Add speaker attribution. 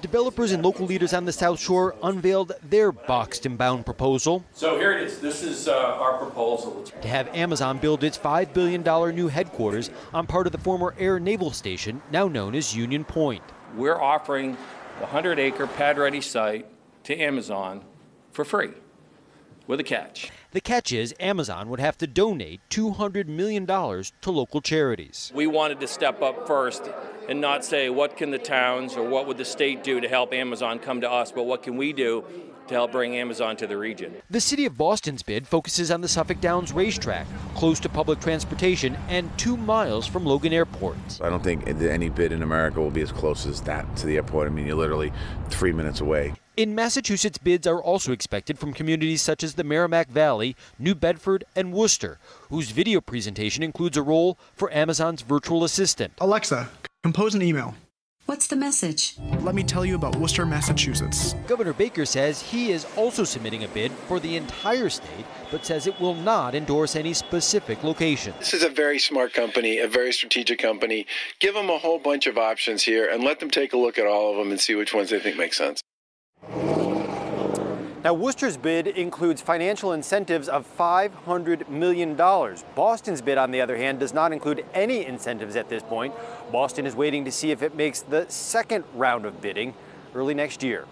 Speaker 1: developers and local leaders on the South Shore unveiled their boxed and bound proposal.
Speaker 2: So here it is. This is uh, our proposal.
Speaker 1: To have Amazon build its $5 billion new headquarters on part of the former Air Naval Station, now known as Union Point.
Speaker 2: We're offering the 100 acre pad ready site to Amazon for free with a catch.
Speaker 1: The catch is Amazon would have to donate $200 million to local charities.
Speaker 2: We wanted to step up first and not say what can the towns or what would the state do to help Amazon come to us, but what can we do to help bring Amazon to the region.
Speaker 1: The City of Boston's bid focuses on the Suffolk Downs racetrack, close to public transportation and two miles from Logan Airport.
Speaker 3: I don't think any bid in America will be as close as that to the airport. I mean, you're literally three minutes away.
Speaker 1: In Massachusetts, bids are also expected from communities such as the Merrimack Valley, New Bedford, and Worcester, whose video presentation includes a role for Amazon's virtual assistant.
Speaker 4: Alexa, compose an email.
Speaker 5: What's the message?
Speaker 4: Let me tell you about Worcester, Massachusetts.
Speaker 1: Governor Baker says he is also submitting a bid for the entire state, but says it will not endorse any specific location.
Speaker 6: This is a very smart company, a very strategic company. Give them a whole bunch of options here and let them take a look at all of them and see which ones they think make sense.
Speaker 1: Now, Worcester's bid includes financial incentives of $500 million. Boston's bid, on the other hand, does not include any incentives at this point. Boston is waiting to see if it makes the second round of bidding early next year.